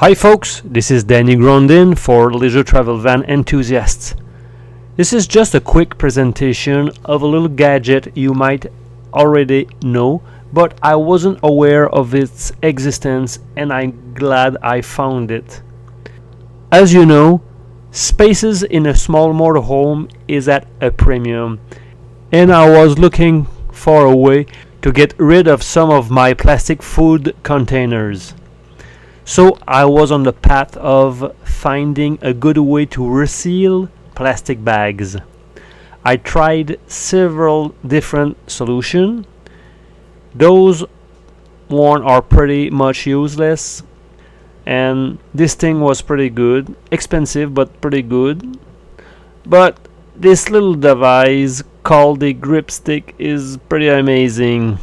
Hi folks, this is Danny Grondin for Leisure Travel Van Enthusiasts. This is just a quick presentation of a little gadget you might already know, but I wasn't aware of its existence and I'm glad I found it. As you know, spaces in a small motorhome is at a premium, and I was looking for a way to get rid of some of my plastic food containers. So I was on the path of finding a good way to reseal plastic bags. I tried several different solutions. Those one are pretty much useless and this thing was pretty good expensive but pretty good but this little device called the GripStic is pretty amazing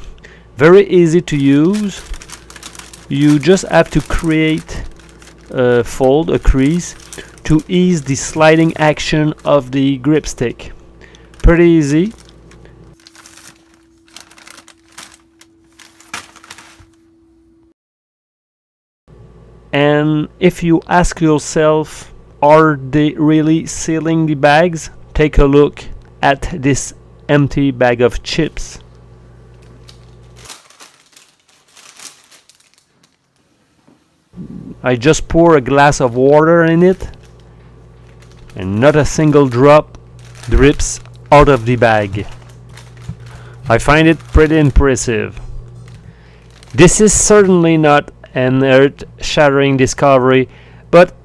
very easy to use you just have to create a fold a crease to ease the sliding action of the GripStic. Pretty easy. And if you ask yourself are they really sealing the bags? Take a look at this empty bag of chips I just pour a glass of water in it and not a single drop drips out of the bag I find it pretty impressive this is certainly not an earth-shattering discovery, but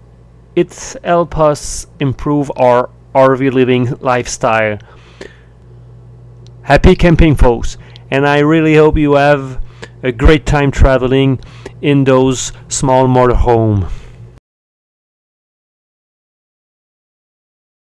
it helps us improve our RV living lifestyle. Happy camping folks, and I really hope you have a great time traveling in those small motorhome.